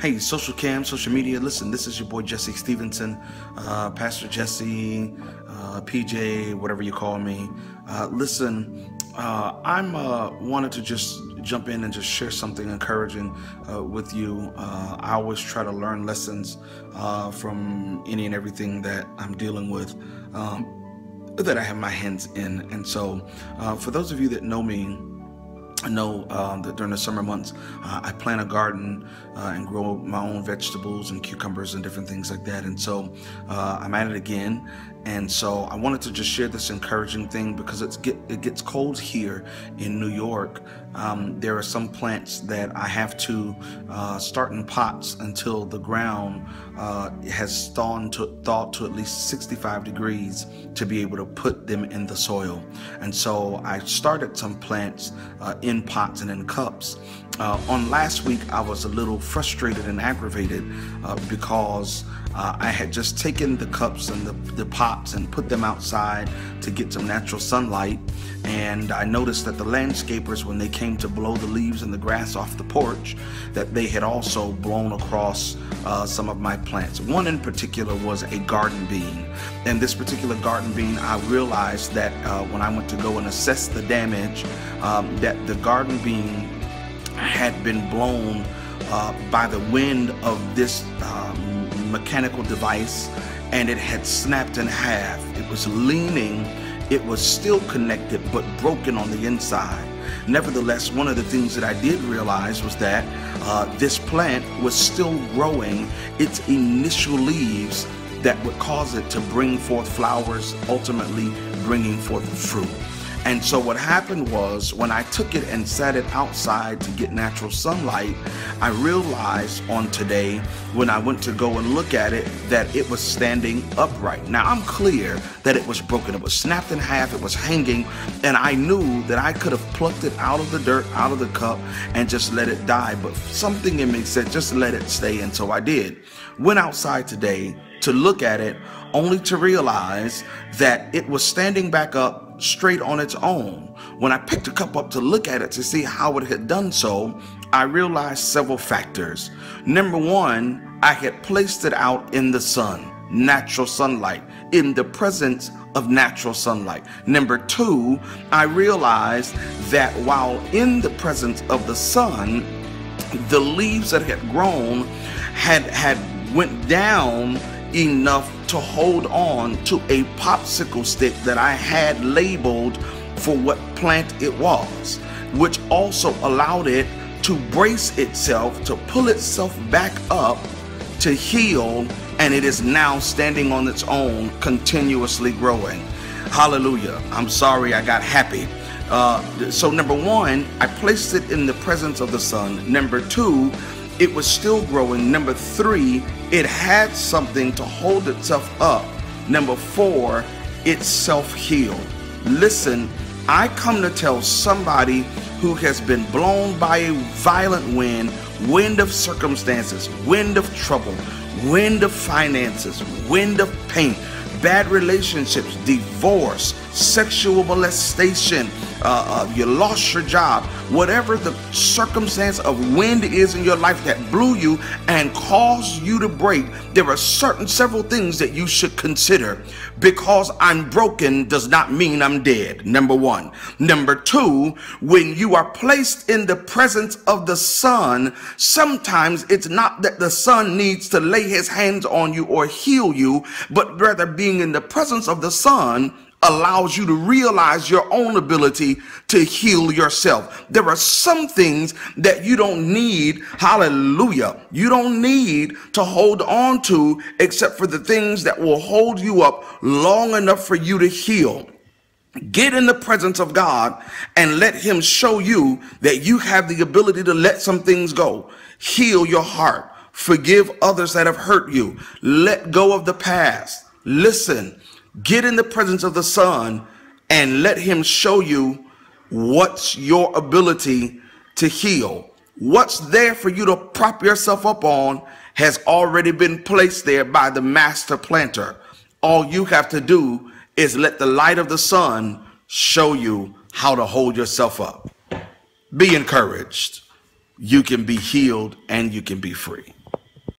Hey, Socialcam, social media. Listen, this is your boy Jesse Stevenson, uh, Pastor Jesse, uh, PJ, whatever you call me. Uh, listen, uh, I'm uh, wanted to just jump in and just share something encouraging uh, with you. I always try to learn lessons from any and everything that I'm dealing with. Um, that I have my hands in. And so, for those of you that know me, I know um, that during the summer months, uh, I plant a garden uh, and grow my own vegetables and cucumbers and different things like that. And so uh, I'm at it again. And so I wanted to just share this encouraging thing because it's get, it gets cold here in New York. Um, there are some plants that I have to uh, start in pots until the ground uh, has thawed to, thawed to at least 65 degrees to be able to put them in the soil. And so I started some plants uh, in pots and in cups. Uh, on last week, I was a little frustrated and aggravated uh, because uh, I had just taken the cups and the, the pots and put them outside to get some natural sunlight. And I noticed that the landscapers, when they came to blow the leaves and the grass off the porch, that they had also blown across uh, some of my plants. One in particular was a garden bean. And this particular garden bean, I realized that uh, when I went to go and assess the damage, um, that the garden bean had been blown uh, by the wind of this um, mechanical device and it had snapped in half. It was leaning, it was still connected but broken on the inside. Nevertheless, one of the things that I did realize was that uh, this plant was still growing its initial leaves that would cause it to bring forth flowers, ultimately bringing forth fruit. And so what happened was when I took it and sat it outside to get natural sunlight, I realized on today when I went to go and look at it that it was standing upright. Now I'm clear that it was broken. It was snapped in half. It was hanging. And I knew that I could have plucked it out of the dirt, out of the cup and just let it die. But something in me said, just let it stay. And so I did. Went outside today to look at it only to realize that it was standing back up straight on its own. When I picked a cup up to look at it to see how it had done so, I realized several factors. Number one, I had placed it out in the sun, natural sunlight, in the presence of natural sunlight. Number two, I realized that while in the presence of the sun, the leaves that had grown had had went down enough to hold on to a popsicle stick that I had labeled for what plant it was, which also allowed it to brace itself, to pull itself back up, to heal, and it is now standing on its own, continuously growing. Hallelujah. I'm sorry I got happy. Uh, so, number one, I placed it in the presence of the sun. Number two, it was still growing. Number three, it had something to hold itself up. Number four, it self healed. Listen, I come to tell somebody who has been blown by a violent wind, wind of circumstances, wind of trouble, wind of finances, wind of pain, bad relationships, divorce, sexual molestation, uh, uh, you lost your job, whatever the circumstance of wind is in your life that blew you and caused you to break, there are certain several things that you should consider. Because I'm broken does not mean I'm dead. Number one. Number two, when you are placed in the presence of the sun, sometimes it's not that the sun needs to lay his hands on you or heal you, but rather being in the presence of the Son allows you to realize your own ability to heal yourself. There are some things that you don't need, hallelujah, you don't need to hold on to except for the things that will hold you up long enough for you to heal. Get in the presence of God and let Him show you that you have the ability to let some things go. Heal your heart. Forgive others that have hurt you. Let go of the past. Listen, Get in the presence of the Son and let Him show you what's your ability to heal. What's there for you to prop yourself up on has already been placed there by the master planter. All you have to do is let the light of the sun show you how to hold yourself up. Be encouraged. You can be healed and you can be free.